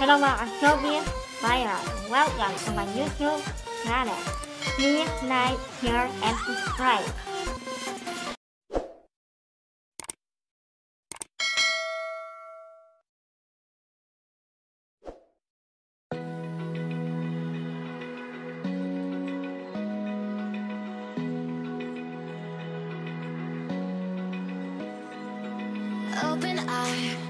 Hello mga ka-showbiz Viral! Welcome to my YouTube channel. Please like, share, and subscribe. Open eye,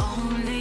Only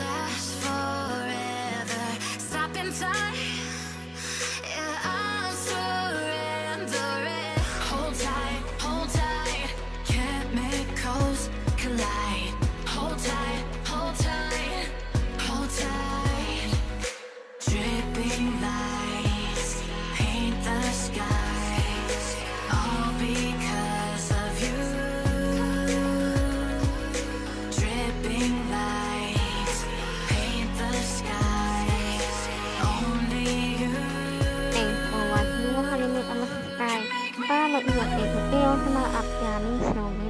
last forever. Stop in time, Sophia Education Academy Snowman